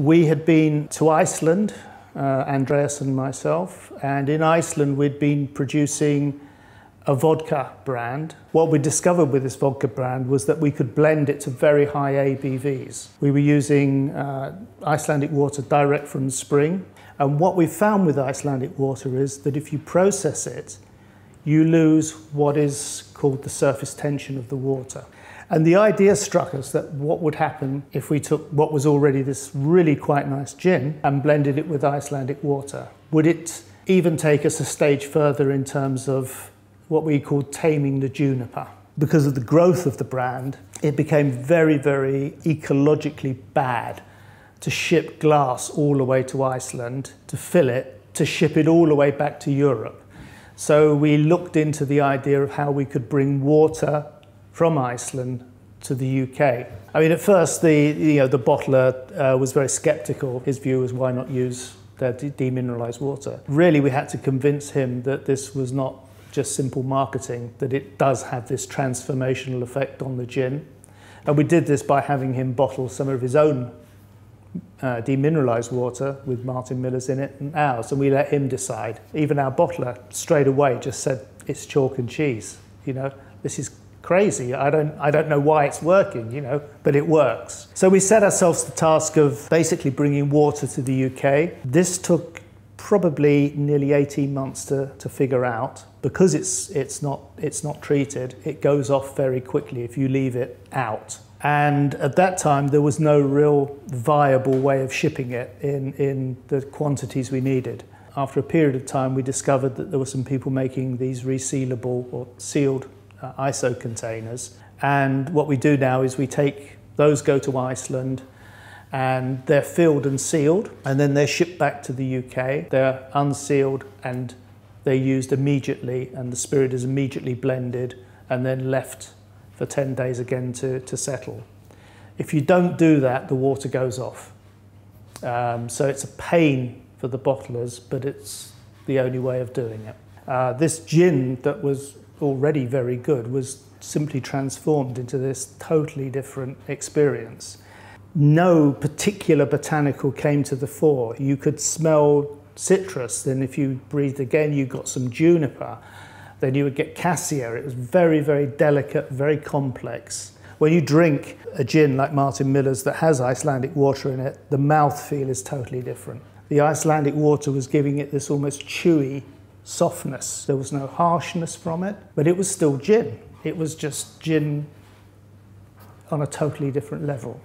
We had been to Iceland, uh, Andreas and myself, and in Iceland we'd been producing a vodka brand. What we discovered with this vodka brand was that we could blend it to very high ABVs. We were using uh, Icelandic water direct from the spring, and what we found with Icelandic water is that if you process it, you lose what is called the surface tension of the water. And the idea struck us that what would happen if we took what was already this really quite nice gin and blended it with Icelandic water? Would it even take us a stage further in terms of what we called taming the juniper? Because of the growth of the brand, it became very, very ecologically bad to ship glass all the way to Iceland, to fill it, to ship it all the way back to Europe. So we looked into the idea of how we could bring water from Iceland to the UK. I mean, at first, the, you know, the bottler uh, was very sceptical. His view was why not use their de demineralized water? Really, we had to convince him that this was not just simple marketing, that it does have this transformational effect on the gin. And we did this by having him bottle some of his own uh, demineralized water with Martin Miller's in it and ours, and we let him decide. Even our bottler straight away just said it's chalk and cheese. You know, this is crazy. I don't, I don't know why it's working, you know, but it works. So we set ourselves the task of basically bringing water to the UK. This took probably nearly 18 months to, to figure out because it's, it's, not, it's not treated, it goes off very quickly if you leave it out. And at that time, there was no real viable way of shipping it in, in the quantities we needed. After a period of time, we discovered that there were some people making these resealable or sealed ISO containers. And what we do now is we take those go to Iceland and they're filled and sealed and then they're shipped back to the UK. They're unsealed and they're used immediately and the spirit is immediately blended and then left for 10 days again to, to settle. If you don't do that, the water goes off. Um, so it's a pain for the bottlers, but it's the only way of doing it. Uh, this gin that was already very good was simply transformed into this totally different experience. No particular botanical came to the fore. You could smell citrus, then if you breathed again, you got some juniper. Then you would get cassia. It was very, very delicate, very complex. When you drink a gin like Martin Miller's that has Icelandic water in it, the mouthfeel is totally different. The Icelandic water was giving it this almost chewy softness. There was no harshness from it, but it was still gin. It was just gin on a totally different level.